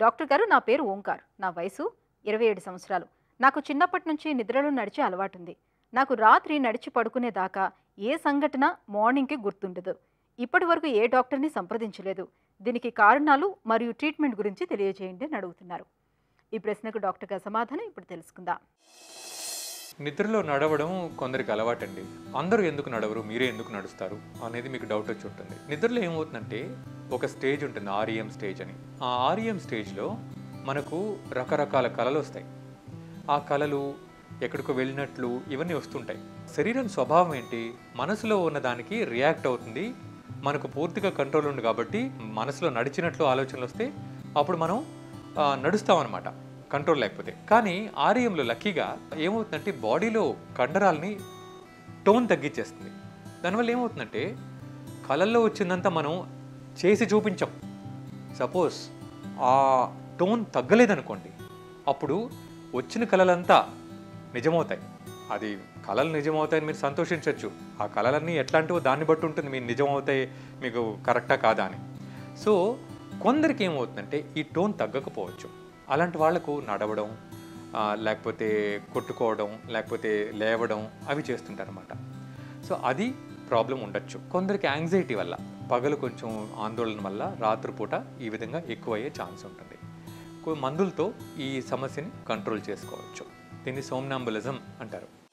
Doctor గారు నా పేరు ఓంకార్. నా వయసు ఇరవై ఏడు సంవత్సరాలు. నాకు చిన్నప్పటి నుంచి నిద్రలో నడిచే అలవాటుంది. నాకు రాత్రి నడిచి పడుకునే దాకా ఏ సంఘటన మార్నింగ్కి గుర్తుండదు. ఇప్పటి వరకు ఏ డాక్టర్ని సంప్రదించలేదు. దీనికి కారణాలు మరియు ట్రీట్మెంట్ గురించి తెలియజేయండి అని అడుగుతున్నారు. ఈ ప్రశ్నకు డాక్టర్ గారి సమాధానం ఇప్పుడు తెలుసుకుందాం. నిద్రలో నడవడం కొందరికి అలవాటండి. అందరూ ఎందుకు నడవరు? మీరే ఎందుకు నడుస్తారు? అనేది మీకు డౌట్ వచ్చి ఉంటుంది. నిద్రలో ఏమవుతుందంటే ఒక స్టేజ్ ఉంటుంది ఆర్ఈఎం స్టేజ్ అని. ఆ ఆర్ఈఎం స్టేజ్లో మనకు రకరకాల కళలు వస్తాయి. ఆ కళలు ఎక్కడికో వెళ్ళినట్లు ఇవన్నీ వస్తుంటాయి. శరీరం స్వభావం ఏంటి? మనసులో ఉన్న దానికి రియాక్ట్ అవుతుంది. మనకు పూర్తిగా కంట్రోల్ ఉంది కాబట్టి మనసులో నడిచినట్లు ఆలోచనలు వస్తే అప్పుడు మనం నడుస్తామన్నమాట. కంట్రోల్ లేకపోతే. కానీ ఆర్యంలో లక్కీగా ఏమవుతుందంటే బాడీలో కండరాలని టోన్ తగ్గించేస్తుంది. దానివల్ల ఏమవుతుందంటే కళల్లో వచ్చిందంతా మనం చేసి చూపించాం. సపోజ్ ఆ టోన్ తగ్గలేదనుకోండి అప్పుడు వచ్చిన కళలంతా నిజమవుతాయి. అది కళలు నిజమవుతాయని మీరు సంతోషించవచ్చు ఆ కళలన్నీ ఎట్లాంటివో దాన్ని బట్టి ఉంటుంది మీరు నిజమవుతాయి మీకు కరెక్టా కాదా అని. సో కొందరికి ఏమవుతుందంటే ఈ టోన్ తగ్గకపోవచ్చు. అలాంటి వాళ్ళకు నడవడం లేకపోతే కొట్టుకోవడం లేకపోతే లేవడం అవి చేస్తుంటారన్నమాట. సో అది ప్రాబ్లం ఉండొచ్చు. కొందరికి యాంగ్జైటీ వల్ల పగలు కొంచెం ఆందోళన వల్ల రాత్రిపూట ఈ విధంగా ఎక్కువయ్యే ఛాన్స్ ఉంటుంది. మందులతో ఈ సమస్యని కంట్రోల్ చేసుకోవచ్చు. దీన్ని సోమ్నాంబులిజం అంటారు.